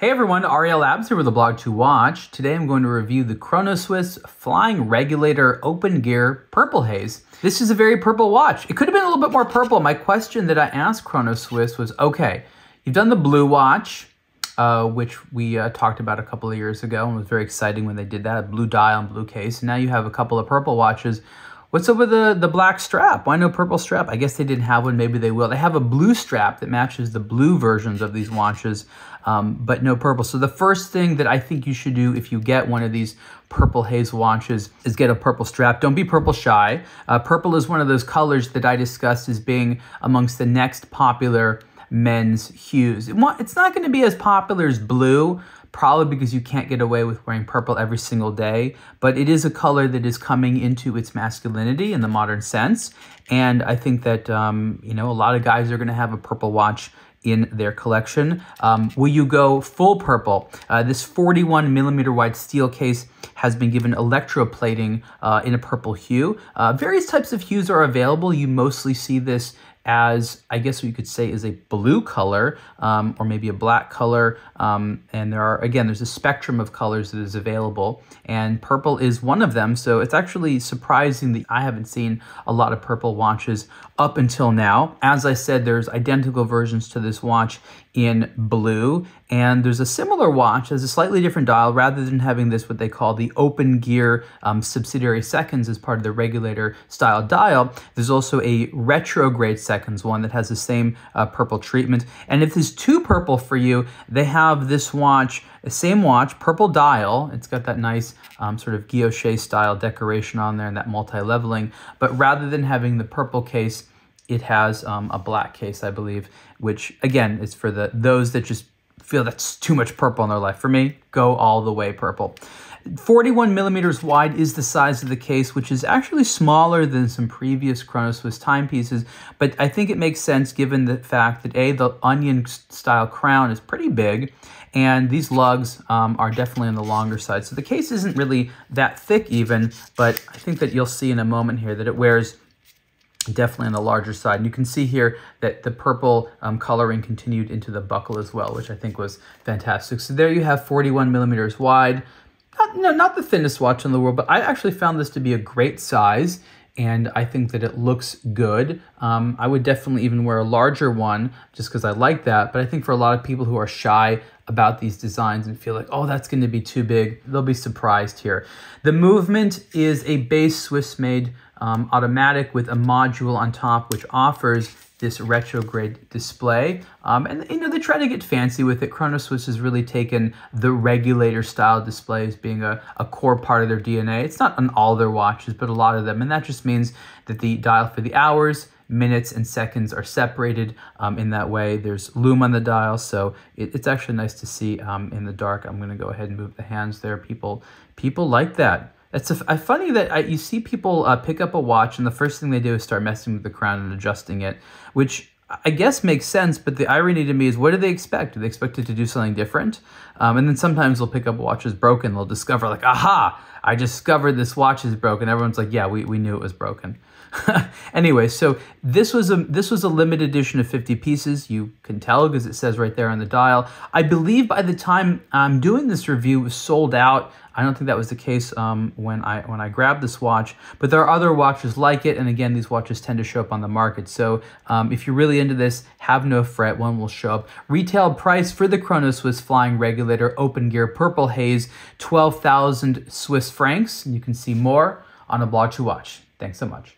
Hey everyone, Ariel Adams here with a blog to watch. Today I'm going to review the Chronoswiss Flying Regulator Open Gear Purple Haze. This is a very purple watch. It could have been a little bit more purple. My question that I asked Chronoswiss was, okay, you've done the blue watch, uh, which we uh, talked about a couple of years ago and was very exciting when they did that, a blue dial and blue case. And now you have a couple of purple watches. What's up with the, the black strap? Why no purple strap? I guess they didn't have one. Maybe they will. They have a blue strap that matches the blue versions of these watches um, but no purple. So the first thing that I think you should do if you get one of these purple haze watches is get a purple strap. Don't be purple shy. Uh, purple is one of those colors that I discussed as being amongst the next popular men's hues. It's not going to be as popular as blue, probably because you can't get away with wearing purple every single day, but it is a color that is coming into its masculinity in the modern sense. And I think that, um, you know, a lot of guys are going to have a purple watch in their collection. Um, will you go full purple? Uh, this 41 millimeter wide steel case has been given electroplating uh, in a purple hue. Uh, various types of hues are available. You mostly see this as I guess what you could say is a blue color um, or maybe a black color. Um, and there are, again, there's a spectrum of colors that is available and purple is one of them. So it's actually surprising that I haven't seen a lot of purple watches up until now. As I said, there's identical versions to this watch in blue and there's a similar watch as a slightly different dial rather than having this what they call the open gear um, subsidiary seconds as part of the regulator style dial. There's also a retrograde seconds one that has the same uh, purple treatment. And if there's too purple for you, they have this watch, the same watch, purple dial. It's got that nice um, sort of guilloche style decoration on there and that multi-leveling. But rather than having the purple case, it has um, a black case, I believe, which again is for the those that just feel that's too much purple in their life. For me, go all the way purple. 41 millimeters wide is the size of the case, which is actually smaller than some previous Chronoswiss timepieces, but I think it makes sense given the fact that A, the onion style crown is pretty big, and these lugs um, are definitely on the longer side. So the case isn't really that thick even, but I think that you'll see in a moment here that it wears definitely on the larger side. And you can see here that the purple um, coloring continued into the buckle as well, which I think was fantastic. So there you have 41 millimeters wide. Not, no, not the thinnest watch in the world, but I actually found this to be a great size and I think that it looks good. Um, I would definitely even wear a larger one just because I like that. But I think for a lot of people who are shy about these designs and feel like, oh, that's going to be too big, they'll be surprised here. The movement is a base Swiss made um, automatic with a module on top which offers this retrograde display. Um, and you know, they try to get fancy with it. Chronoswiss has really taken the regulator style displays being a, a core part of their DNA. It's not on all their watches, but a lot of them. And that just means that the dial for the hours, minutes, and seconds are separated um, in that way. There's lume on the dial, so it, it's actually nice to see um, in the dark. I'm gonna go ahead and move the hands there. People, people like that. It's a, a funny that I, you see people uh, pick up a watch and the first thing they do is start messing with the crown and adjusting it, which I guess makes sense, but the irony to me is what do they expect? Do they expect it to do something different? Um, and then sometimes they'll pick up a watch is broken. They'll discover like, aha, I discovered this watch is broken. Everyone's like, yeah, we, we knew it was broken. anyway, so this was a this was a limited edition of 50 pieces. You can tell because it says right there on the dial. I believe by the time I'm doing this review, it was sold out. I don't think that was the case um, when I when I grabbed this watch, but there are other watches like it, and again, these watches tend to show up on the market. So um, if you're really into this, have no fret, one will show up. Retail price for the Chronoswiss Flying Regulator Open Gear Purple Haze, 12,000 Swiss francs. You can see more on a blog to watch. Thanks so much.